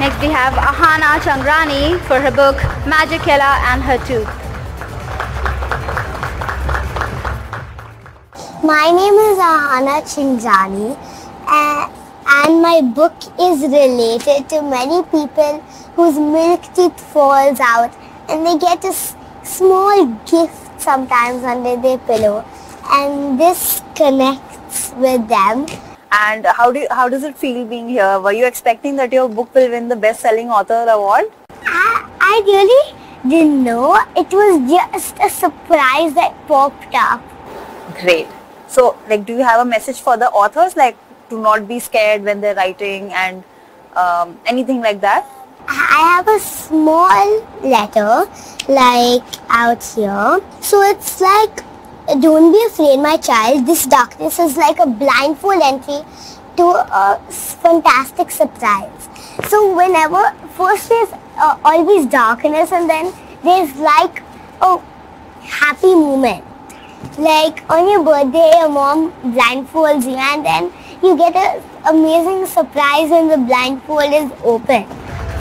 Next we have Ahaana Changrani for her book Magicella and Her Tooth. My name is Ahaana Changrani and, my book is related to many people whose milk teeth falls out and they get a small gift sometimes under their pillow and this connects with them. And how do you, how does it feel being here? Were you expecting that your book will win the best-selling author award? I, I really didn't know. It was just a surprise that popped up. Great. So, like, do you have a message for the authors, like, to not be scared when they're writing and um, anything like that? I have a small letter like out here. So it's like, don't be afraid, my child. This darkness is like a blindfold entry to a fantastic surprise. So whenever, first there's uh, always darkness and then there's like a happy moment. Like on your birthday, your mom blindfolds you and then you get an amazing surprise when the blindfold is open.